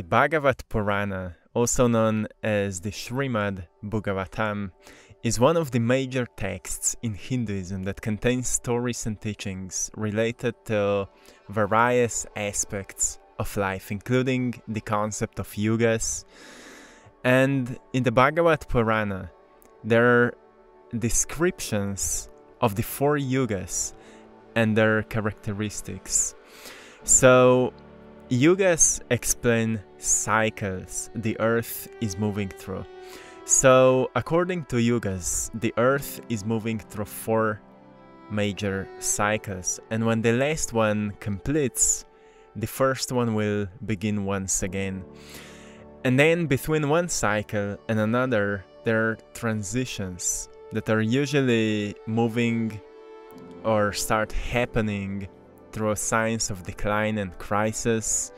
The Bhagavat Purana, also known as the Srimad Bhagavatam, is one of the major texts in Hinduism that contains stories and teachings related to various aspects of life, including the concept of yugas. And in the Bhagavat Purana, there are descriptions of the four yugas and their characteristics. So, yugas explain cycles the earth is moving through. So, according to yugas, the earth is moving through four major cycles, and when the last one completes, the first one will begin once again. And then between one cycle and another, there are transitions that are usually moving or start happening through a signs of decline and crisis.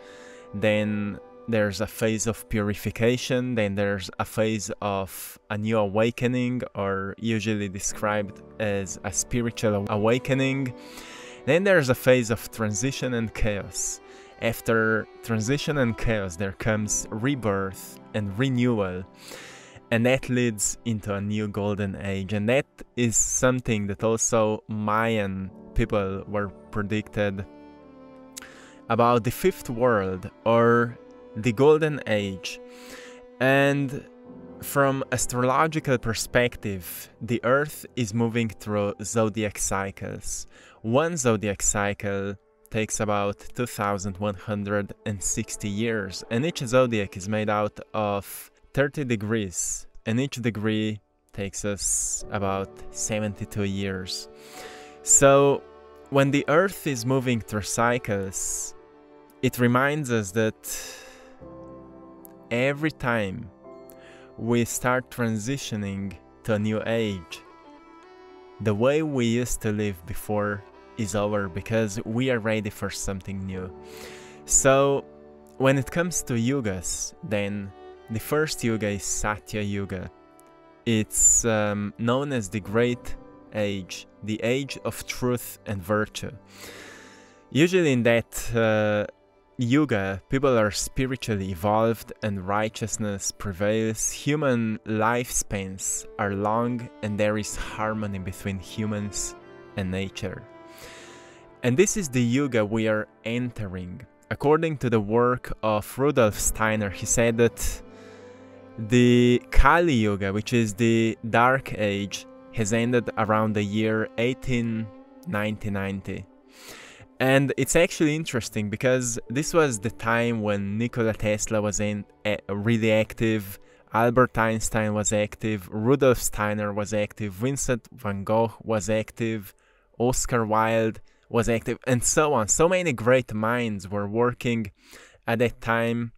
Then there's a phase of purification, then there's a phase of a new awakening, or usually described as a spiritual awakening. Then there's a phase of transition and chaos. After transition and chaos, there comes rebirth and renewal and that leads into a new golden age and that is something that also mayan people were predicted about the fifth world or the golden age and from astrological perspective the earth is moving through zodiac cycles one zodiac cycle takes about 2160 years and each zodiac is made out of 30 degrees, and each degree takes us about 72 years. So, when the Earth is moving through cycles, it reminds us that every time we start transitioning to a new age, the way we used to live before is over because we are ready for something new. So, when it comes to yugas, then the first yuga is Satya Yuga. It's um, known as the Great Age, the age of truth and virtue. Usually, in that uh, yuga, people are spiritually evolved and righteousness prevails. Human lifespans are long, and there is harmony between humans and nature. And this is the yuga we are entering. According to the work of Rudolf Steiner, he said that the Kali Yuga, which is the Dark Age, has ended around the year 1890. And it's actually interesting because this was the time when Nikola Tesla was in, uh, really active, Albert Einstein was active, Rudolf Steiner was active, Vincent van Gogh was active, Oscar Wilde was active, and so on. So many great minds were working at that time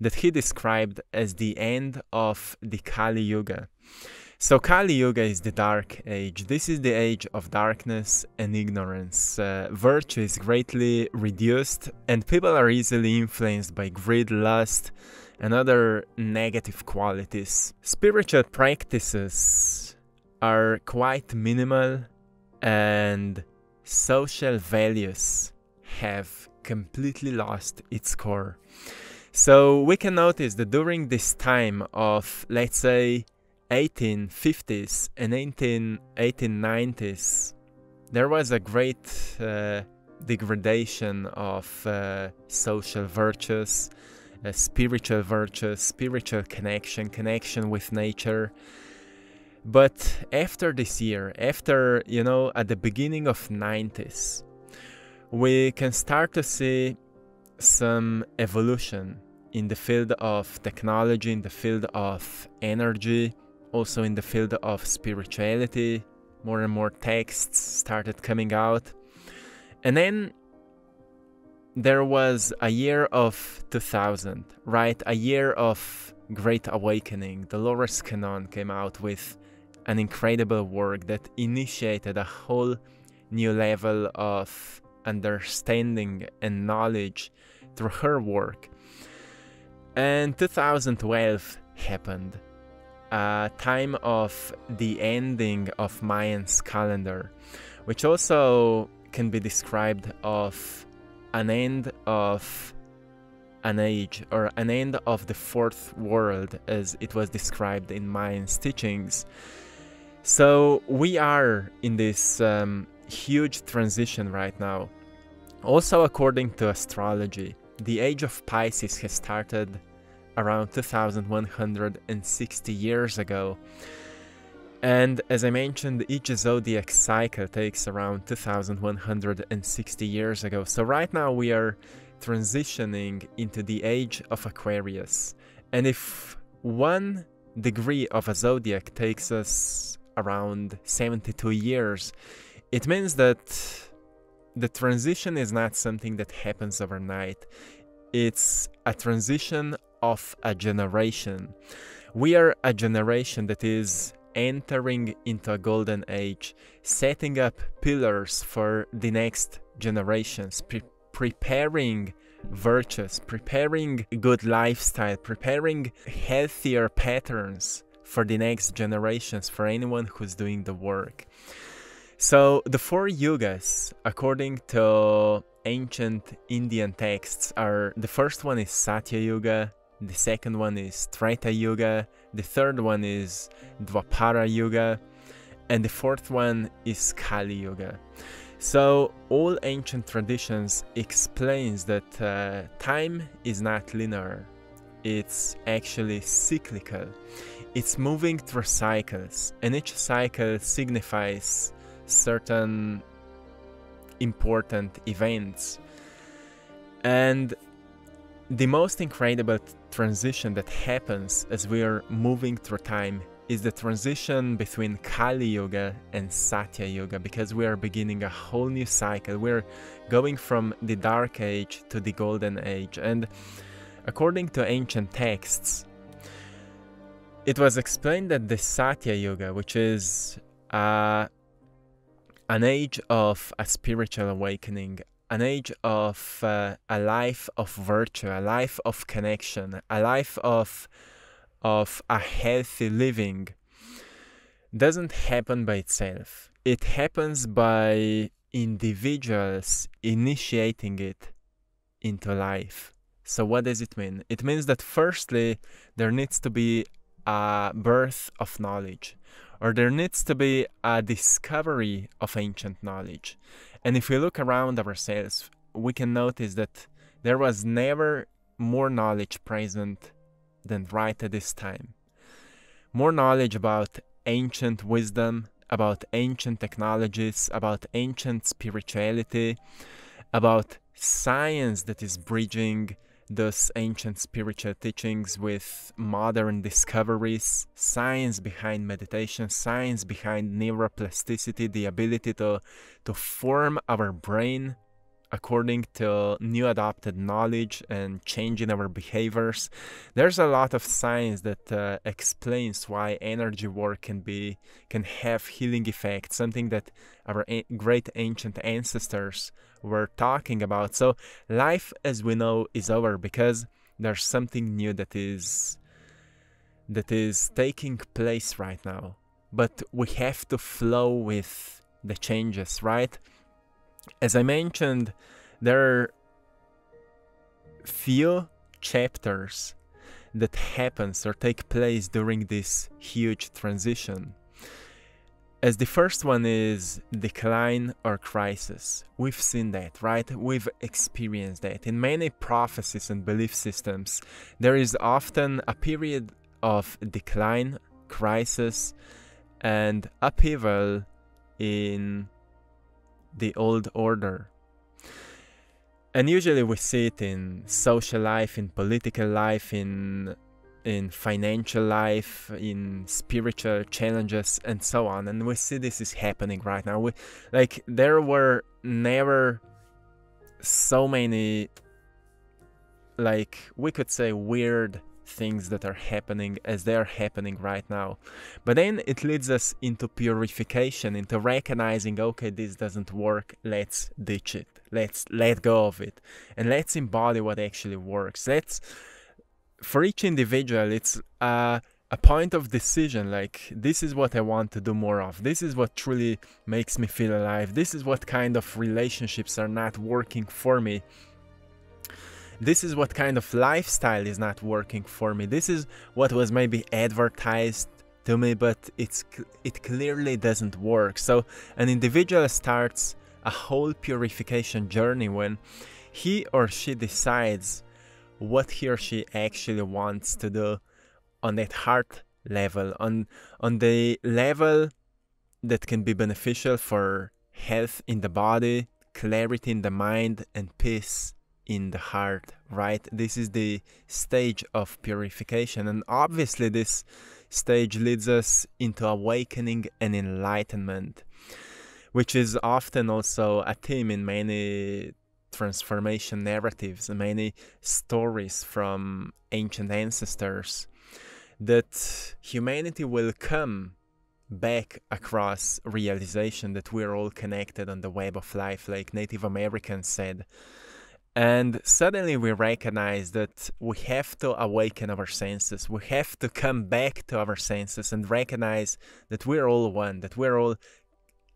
that he described as the end of the Kali Yuga. So, Kali Yuga is the dark age. This is the age of darkness and ignorance. Uh, virtue is greatly reduced, and people are easily influenced by greed, lust, and other negative qualities. Spiritual practices are quite minimal, and social values have completely lost its core. So we can notice that during this time of, let's say, 1850s and 18, 1890s, there was a great uh, degradation of uh, social virtues, uh, spiritual virtues, spiritual connection, connection with nature. But after this year, after, you know, at the beginning of 90s, we can start to see some evolution in the field of technology, in the field of energy, also in the field of spirituality. More and more texts started coming out. And then there was a year of 2000, right? A year of great awakening. Dolores Cannon came out with an incredible work that initiated a whole new level of understanding and knowledge through her work. And 2012 happened, a time of the ending of Mayan's calendar, which also can be described of an end of an age or an end of the fourth world as it was described in Mayan's teachings. So we are in this um, huge transition right now. Also, according to astrology, the age of Pisces has started around 2160 years ago. And as I mentioned, each zodiac cycle takes around 2160 years ago. So right now we are transitioning into the age of Aquarius. And if one degree of a zodiac takes us around 72 years, it means that the transition is not something that happens overnight. It's a transition of a generation. We are a generation that is entering into a golden age, setting up pillars for the next generations, pre- preparing virtues, preparing good lifestyle, preparing healthier patterns for the next generations, for anyone who's doing the work. So, the four yugas, according to ancient Indian texts, are the first one is Satya Yuga, the second one is Treta Yuga, the third one is Dwapara Yuga, and the fourth one is Kali Yuga. So all ancient traditions explains that uh, time is not linear. It's actually cyclical. It's moving through cycles, and each cycle signifies certain important events. And the most incredible transition that happens as we are moving through time is the transition between Kali Yuga and Satya Yuga because we are beginning a whole new cycle. We're going from the Dark Age to the Golden Age. And according to ancient texts, it was explained that the Satya Yuga, which is uh, an age of a spiritual awakening, an age of uh, a life of virtue, a life of connection, a life of of a healthy living doesn't happen by itself. It happens by individuals initiating it into life. So, what does it mean? It means that firstly, there needs to be a birth of knowledge, or there needs to be a discovery of ancient knowledge. And if we look around ourselves, we can notice that there was never more knowledge present than right at this time. More knowledge about ancient wisdom, about ancient technologies, about ancient spirituality, about science that is bridging those ancient spiritual teachings with modern discoveries, science behind meditation, science behind neuroplasticity, the ability to, to form our brain according to new adopted knowledge and changing our behaviors. There's a lot of science that uh, explains why energy work can be can have healing effects, something that our great ancient ancestors were talking about. So life as we know is over because there's something new that is that is taking place right now. But we have to flow with the changes, right? As I mentioned, there are few chapters that happens or take place during this huge transition. As the first one is decline or crisis. We've seen that, right? We've experienced that. In many prophecies and belief systems, there is often a period of decline, crisis, and upheaval in the old order. And usually we see it in social life, in political life, in in financial life, in spiritual challenges, and so on. And we see this is happening right now. We, like there were never so many, like we could say, weird things that are happening as they are happening right now. But then it leads us into purification, into recognizing, okay, this doesn't work, let's ditch it. Let's let go of it. And let's embody what actually works. Let's for each individual it's a, a point of decision like this is what I want to do more of. This is what truly makes me feel alive. This is what kind of relationships are not working for me this is what kind of lifestyle is not working for me. This is what was maybe advertised to me, but it's it clearly doesn't work. So an individual starts a whole purification journey when he or she decides what he or she actually wants to do on that heart level, on on the level that can be beneficial for health in the body, clarity in the mind, and peace in the heart, right? This is the stage of purification, and obviously, this stage leads us into awakening and enlightenment, which is often also a theme in many transformation narratives, many stories from ancient ancestors that humanity will come back across realization that we're all connected on the web of life, like Native Americans said. And suddenly we recognize that we have to awaken our senses. We have to come back to our senses and recognize that we're all one, that we're all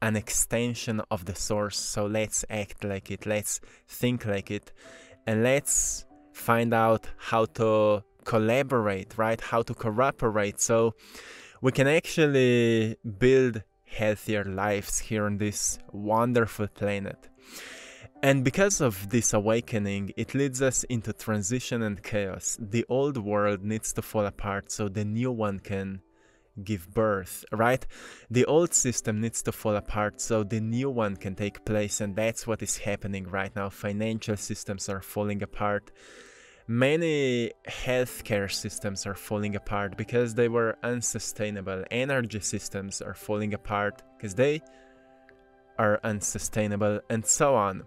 an extension of the source. So let's act like it, let's think like it, and let's find out how to collaborate, right? How to cooperate. So we can actually build healthier lives here on this wonderful planet. And because of this awakening, it leads us into transition and chaos. The old world needs to fall apart so the new one can give birth, right? The old system needs to fall apart so the new one can take place, and that's what is happening right now. Financial systems are falling apart many healthcare systems are falling apart because they were unsustainable. Energy systems are falling apart because they are unsustainable, and so on.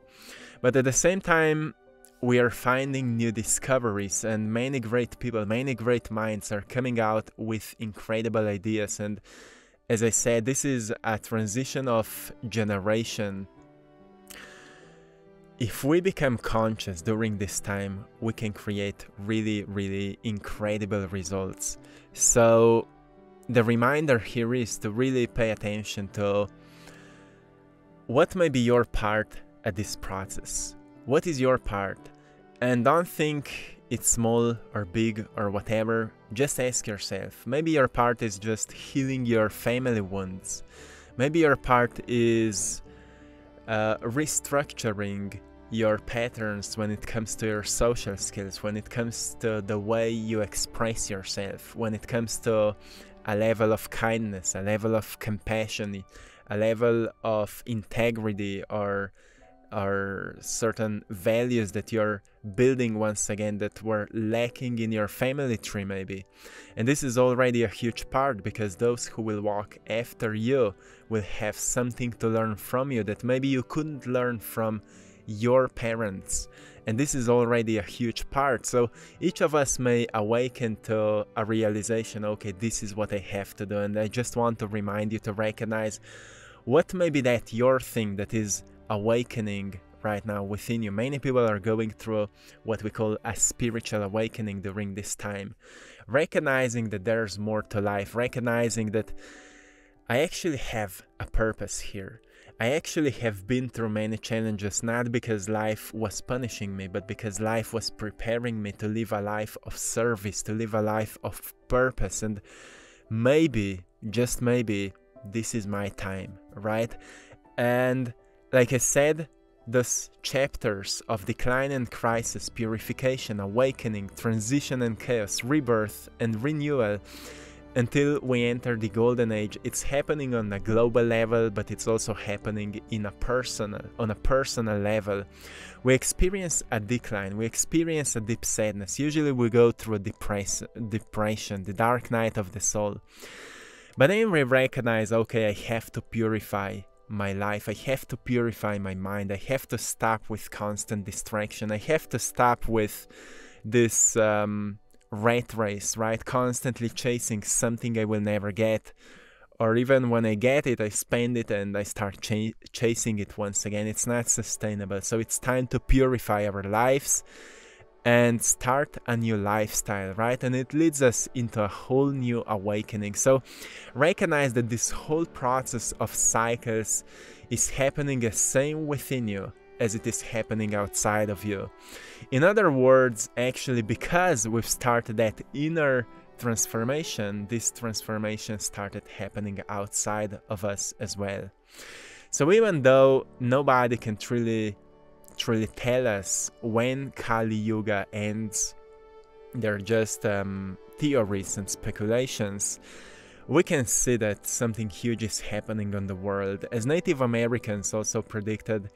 But at the same time, we are finding new discoveries, and many great people, many great minds are coming out with incredible ideas. And as I said, this is a transition of generation if we become conscious during this time, we can create really, really incredible results. So, the reminder here is to really pay attention to what may be your part at this process. What is your part? And don't think it's small or big or whatever. Just ask yourself. Maybe your part is just healing your family wounds. Maybe your part is uh, restructuring your patterns when it comes to your social skills, when it comes to the way you express yourself, when it comes to a level of kindness, a level of compassion, a level of integrity or or certain values that you're building once again that were lacking in your family tree maybe. And this is already a huge part because those who will walk after you will have something to learn from you that maybe you couldn't learn from your parents. And this is already a huge part. So each of us may awaken to a realization okay, this is what I have to do. And I just want to remind you to recognize what may be that your thing that is awakening right now within you. Many people are going through what we call a spiritual awakening during this time. Recognizing that there's more to life, recognizing that I actually have a purpose here. I actually have been through many challenges not because life was punishing me, but because life was preparing me to live a life of service, to live a life of purpose. And maybe, just maybe, this is my time, right? And like I said, those chapters of decline and crisis, purification, awakening, transition and chaos, rebirth and renewal until we enter the golden age it's happening on a global level but it's also happening in a personal on a personal level. We experience a decline. We experience a deep sadness. Usually we go through a depress- depression the dark night of the soul. But then we recognize okay i have to purify my life. I have to purify my mind. I have to stop with constant distraction. I have to stop with this um, rat race, right? Constantly chasing something I will never get. Or even when I get it, I spend it and I start ch- chasing it once again. It's not sustainable. So it's time to purify our lives and start a new lifestyle, right? And it leads us into a whole new awakening. So recognize that this whole process of cycles is happening the same within you as it is happening outside of you. In other words, actually, because we've started that inner transformation, this transformation started happening outside of us as well. So even though nobody can truly truly tell us when Kali Yuga ends, they're just um, theories and speculations. We can see that something huge is happening on the world. As Native Americans also predicted,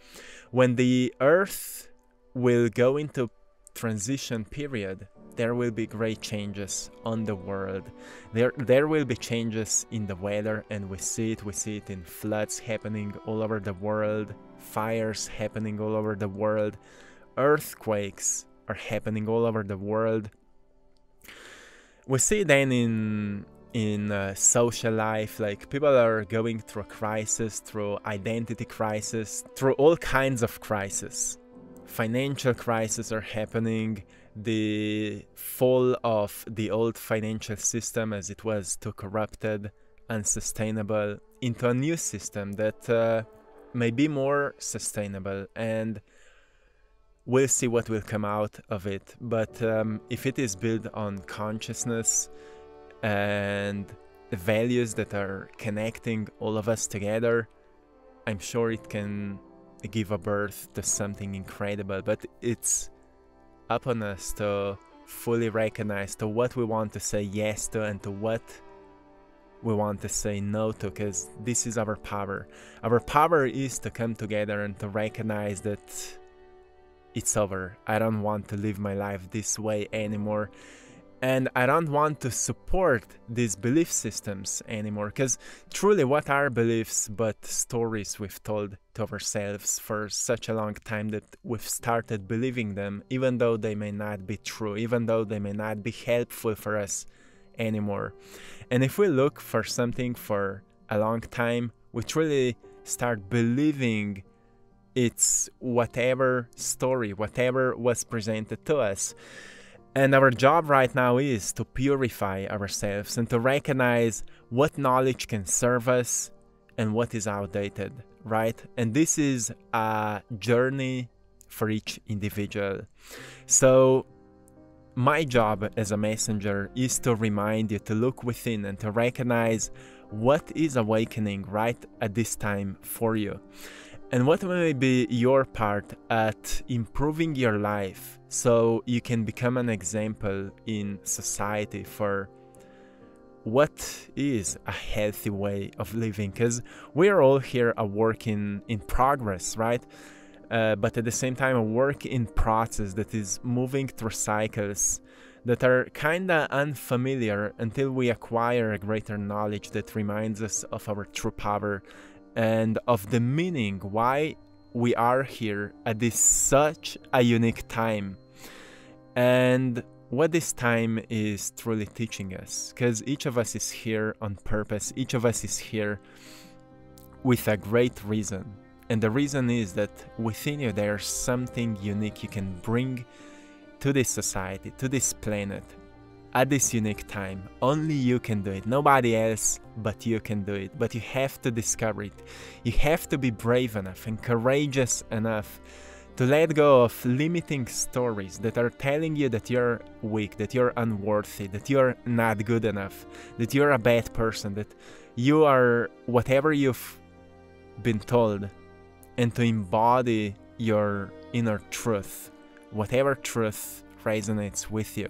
when the Earth will go into transition period, there will be great changes on the world. There, there will be changes in the weather, and we see it. We see it in floods happening all over the world, fires happening all over the world, earthquakes are happening all over the world. We see then in in uh, social life like people are going through crisis through identity crisis through all kinds of crisis financial crises are happening the fall of the old financial system as it was too corrupted, unsustainable, into a new system that uh, may be more sustainable and we'll see what will come out of it. But um, if it is built on consciousness and the values that are connecting all of us together, I'm sure it can give a birth to something incredible. But it's upon us to fully recognize to what we want to say yes to and to what we want to say no to because this is our power our power is to come together and to recognize that it's over i don't want to live my life this way anymore and I don't want to support these belief systems anymore because truly, what are beliefs but stories we've told to ourselves for such a long time that we've started believing them, even though they may not be true, even though they may not be helpful for us anymore. And if we look for something for a long time, we truly start believing it's whatever story, whatever was presented to us. And our job right now is to purify ourselves and to recognize what knowledge can serve us and what is outdated, right? And this is a journey for each individual. So, my job as a messenger is to remind you to look within and to recognize what is awakening right at this time for you. And what may be your part at improving your life so you can become an example in society for what is a healthy way of living? Because we're all here a work in, in progress, right? Uh, but at the same time, a work in process that is moving through cycles that are kinda unfamiliar until we acquire a greater knowledge that reminds us of our true power and of the meaning why we are here at this such a unique time and what this time is truly teaching us because each of us is here on purpose each of us is here with a great reason and the reason is that within you there's something unique you can bring to this society to this planet at this unique time. Only you can do it, nobody else but you can do it. But you have to discover it. You have to be brave enough and courageous enough to let go of limiting stories that are telling you that you're weak, that you're unworthy, that you're not good enough, that you're a bad person, that you are whatever you've been told, and to embody your inner truth, whatever truth resonates with you.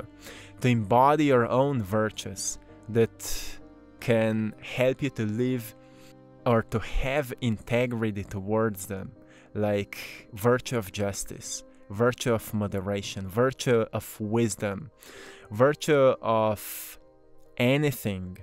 To embody your own virtues that can help you to live or to have integrity towards them, like virtue of justice, virtue of moderation, virtue of wisdom, virtue of anything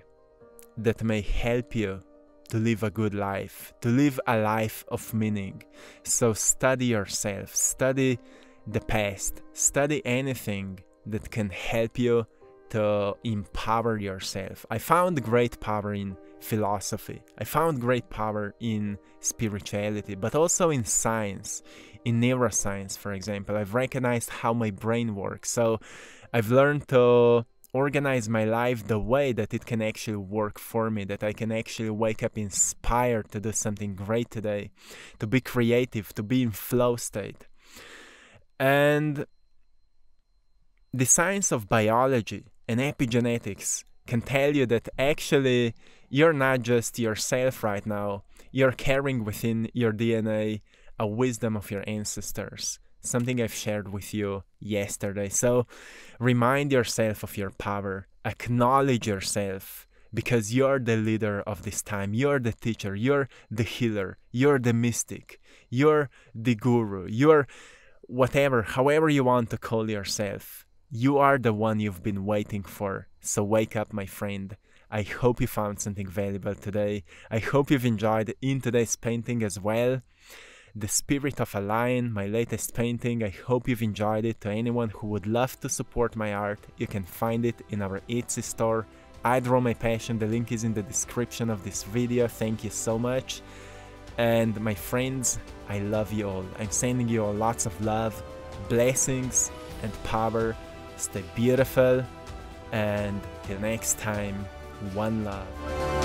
that may help you to live a good life, to live a life of meaning. So study yourself, study the past, study anything that can help you to empower yourself. I found great power in philosophy. I found great power in spirituality, but also in science, in neuroscience, for example. I've recognized how my brain works. So I've learned to organize my life the way that it can actually work for me, that I can actually wake up inspired to do something great today, to be creative, to be in flow state. And the science of biology and epigenetics can tell you that actually you're not just yourself right now, you're carrying within your DNA a wisdom of your ancestors something I've shared with you yesterday. So remind yourself of your power, acknowledge yourself because you're the leader of this time. You're the teacher, you're the healer, you're the mystic, you're the guru, you're whatever, however you want to call yourself. You are the one you've been waiting for. So wake up, my friend. I hope you found something valuable today. I hope you've enjoyed in today's painting as well. The Spirit of a Lion, my latest painting. I hope you've enjoyed it. To anyone who would love to support my art, you can find it in our Etsy store. I Draw My Passion, the link is in the description of this video. Thank you so much. And my friends, I love you all. I'm sending you all lots of love, blessings, and power. Stay beautiful, and till next time, one love.